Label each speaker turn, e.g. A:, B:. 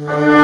A: Yes.